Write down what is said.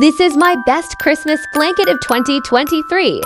This is my best Christmas blanket of 2023.